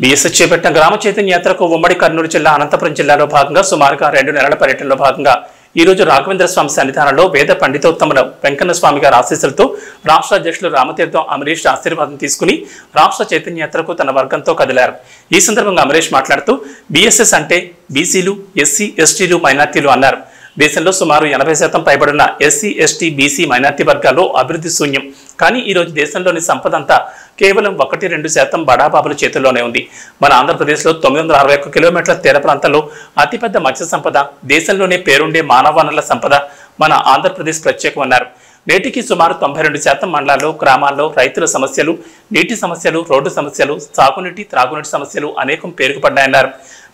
BSS చేపట్టిన గ్రామ చైతన్య యాత్రకు ఉమ్మడి కర్నూలు జిల్లా అనంతపురం జిల్లాలో భాగంగా సుమారుగా రెండు నెలల పర్యటనలో భాగంగా ఈ రోజు రాఘవేంద్ర స్వామి సన్నిధానంలో వేద పండితోత్తముల వెంకన్న స్వామి గారి ఆశీస్సులతో రాష్ట్ర అధ్యక్షులు రామతీర్థం అమరీష్ ఆశీర్వాదం తీసుకుని రాష్ట్ర చైతన్య యాత్రకు తన వర్గంతో కదిలారు. ఈ సందర్భంగా అమరీష్ మాట్లాడుతూ బీఎస్ఎస్ అంటే బీసీలు ఎస్సీ ఎస్టీలు మైనార్టీలు అన్నారు. దేశంలో సుమారు ఎనభై శాతం పైబడిన ఎస్సీ ఎస్టీ బీసీ మైనార్టీ వర్గాల్లో అభివృద్ధి శూన్యం. కానీ ఈరోజు దేశంలోని సంపద అంతా కేవలం ఒకటి రెండు శాతం బడాబాబుల చేతుల్లోనే ఉంది. మన ఆంధ్రప్రదేశ్లో తొమ్మిది వందల అరవై ఒక్క కిలోమీటర్ల తీర ప్రాంతంలో అతిపెద్ద మత్స్య సంపద దేశంలోనే పేరుండే మానవ వనరుల సంపద మన ఆంధ్రప్రదేశ్ ప్రత్యేకమన్నారు. నేటికి సుమారు తొంభై రెండు శాతం మండలాల్లో గ్రామాల్లో రైతుల సమస్యలు నీటి సమస్యలు రోడ్డు సమస్యలు సాగునీటి త్రాగునీటి సమస్యలు అనేకం పేరుకుపడ్డాయన్నారు.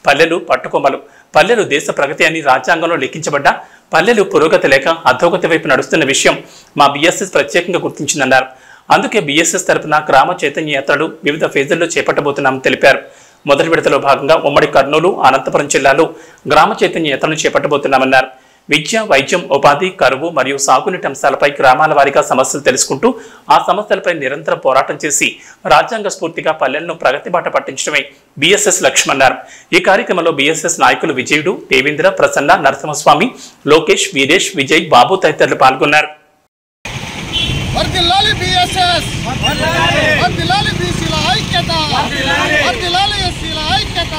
పల్లెలు పట్టుకొమ్మలు పల్లెలు దేశ ప్రగతి అని రాజ్యాంగంలో లెక్కించబడ్డ పల్లెలు పురోగతి లేక అధోగతి వైపు నడుస్తున్న విషయం మా బీఎస్ఎస్ ప్రత్యేకంగా గుర్తించిందన్నారు. అందుకే బీఎస్ఎస్ తరపున గ్రామ చైతన్య యాత్రలు వివిధ ఫేజుల్లో చేపట్టబోతున్నామని తెలిపారు. మొదటి విడతలో భాగంగా ఉమ్మడి కర్నూలు అనంతపురం జిల్లాలో గ్రామ చైతన్య యాత్రను చేపట్టబోతున్నామన్నారు. విద్య వైద్యం ఉపాధి కరువు మరియు సాగునీటి అంశాలపై గ్రామాల వారీగా సమస్యలు తెలుసుకుంటూ ఆ సమస్యలపై నిరంతరం పోరాటం చేసి రాజ్యాంగ స్ఫూర్తిగా పల్లెలను ప్రగతి బాట పట్టించడమే బీఎస్ఎస్ లక్ష్యమన్నారు. ఈ కార్యక్రమంలో బీఎస్ఎస్ నాయకులు విజయుడు దేవేంద్ర ప్రసన్న నరసింహస్వామి లోకేష్ వీరేష్ విజయ్ బాబు తదితరులు పాల్గొన్నారు. వర్దిల్లాలి బిఎస్ఎస్. వర్దిల్లాలి. బీసీల ఐక్యత వర్దిల్లాలి ఎస్సీల ఐక్యత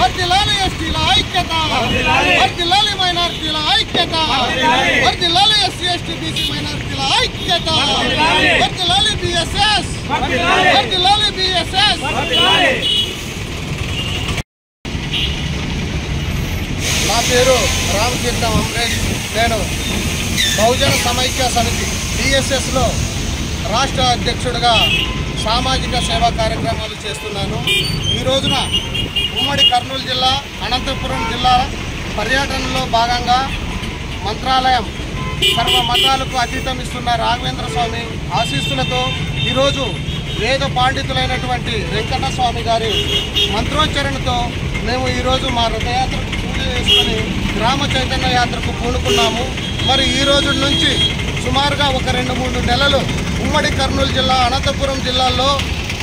వర్దిల్లాలి ఎస్టీల ఐక్యత. వర్దిల్లాలి మైనార్టీల ఐక్యత. వర్దిల్లాలి ఎస్సీ ఎస్టీ బీసీ మైనార్టీల ఐక్యత. వర్దిల్లాలి బిఎస్ఎస్. వర్దిల్లాలి బిఎస్ఎస్. నా పేరు రామకీర్తం అమరేష్ నేను బహుజన సమైక్య సమితి బిఎస్ఎస్లో రాష్ట్ర అధ్యక్షుడిగా సామాజిక సేవా కార్యక్రమాలు చేస్తున్నాను. ఈ రోజున ఉమ్మడి కర్నూలు జిల్లా అనంతపురం జిల్లా పర్యటనలో భాగంగా మంత్రాలయం సర్వ మతాలకు అతీతం ఇస్తున్న రాఘవేంద్ర స్వామి ఆశీస్సులతో ఈరోజు వేద పాండితులైనటువంటి వెంకన్న స్వామి గారి మంత్రోచ్చరణతో మేము ఈరోజు మా రథయాత్రకు పూజ చేసుకుని గ్రామ చైతన్య యాత్రకు పూనుకున్నాము. మరి ఈ రోజు నుంచి సుమారుగా ఒక రెండు మూడు నెలలు ఉమ్మడి కర్నూలు జిల్లా అనంతపురం జిల్లాలో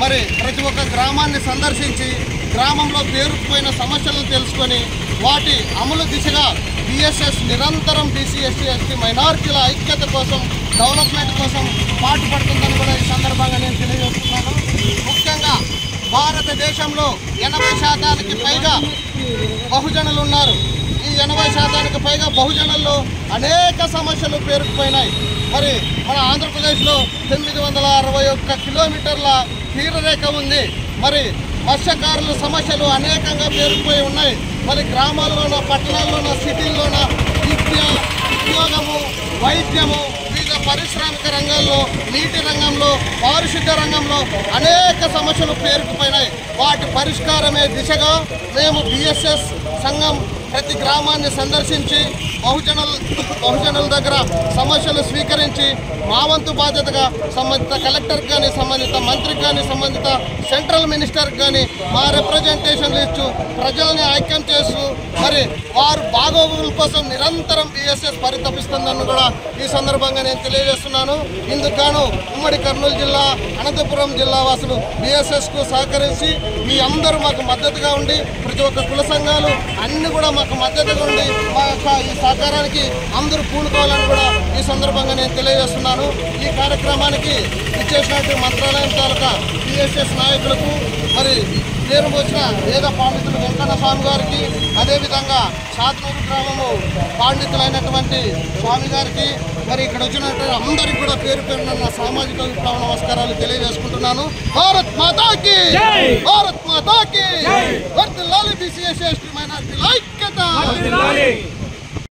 మరి ప్రతి ఒక్క గ్రామాన్ని సందర్శించి గ్రామంలో పేరుకుపోయిన సమస్యలను తెలుసుకొని వాటి అమలు దిశగా బిఎస్ఎస్ నిరంతరం బీసీ ఎస్టీ ఎస్టీ మైనార్టీల ఐక్యత కోసం డెవలప్మెంట్ కోసం పాటుపడుతుందని కూడా ఈ సందర్భంగా నేను తెలియజేస్తున్నాను. ముఖ్యంగా భారతదేశంలో ఎనభై శాతానికి పైగా బహుజనులు ఉన్నారు. ఈ ఎనభై శాతానికి పైగా బహుజనుల్లో అనేక సమస్యలు పేరుకుపోయినాయి. మరి మన ఆంధ్రప్రదేశ్లో తొమ్మిది వందల అరవై ఒక్క కిలోమీటర్ల తీరరేఖ ఉంది. మరి మత్స్యకారుల సమస్యలు అనేకంగా పేరుకుపోయి ఉన్నాయి. మరి గ్రామాల్లోన పట్టణాల్లోన సిటీల్లోన విద్య ఉద్యోగము వైద్యము వివిధ పారిశ్రామిక రంగాల్లో నీటి రంగంలో పారిశుద్ధ్య రంగంలో అనేక సమస్యలు పేరుకుపోయినాయి. వాటి పరిష్కారమే దిశగా మేము బిఎస్ఎస్ సంఘం ప్రతి గ్రామాన్ని సందర్శించి బహుజనుల బహుజనుల దగ్గర సమస్యలు స్వీకరించి మా వంతు బాధ్యతగా సంబంధిత కలెక్టర్కి కానీ సంబంధిత మంత్రికి కానీ సంబంధిత సెంట్రల్ మినిస్టర్కి కానీ మా రిప్రజెంటేషన్లు ఇచ్చు ప్రజల్ని ఐక్యం చేస్తూ మరి వారు బాగోగుల కోసం నిరంతరం బిఎస్ఎస్ పరితపిస్తుందని కూడా ఈ సందర్భంగా నేను తెలియజేస్తున్నాను. ఇందుకు ఉమ్మడి కర్నూలు జిల్లా అనంతపురం జిల్లా వాసులు బిఎస్ఎస్కు సహకరించి మీ అందరూ మాకు మద్దతుగా ఉండి ప్రతి ఒక్క కుల సంఘాలు అన్ని కూడా మాకు మద్దతుగా ఉండి మా యొక్క ఈ సహకారానికి అందరూ పూనుకోవాలని కూడా ఈ సందర్భంగా నేను తెలియజేస్తున్నాను. ఈ కార్యక్రమానికి ఇచ్చేసినట్టు మంత్రాలయం తాలూకా బిఎస్ఎస్ నాయకులకు మరి పేరు వచ్చిన వేద పండితులు వెంకన్న స్వామి గారికి అదేవిధంగా సాత్నూరు గ్రామము పండితులైనటువంటి స్వామి గారికి మరి ఇక్కడ వచ్చినటువంటి అందరికి కూడా పేరు పేరున నా సామాజిక విప్లవ నమస్కారాలు తెలియజేసుకుంటున్నాను. భారత్ మాతాకి! భారత్ మాతాకి! వర్తిల్లాలి మైనార్టీల ఐక్యత!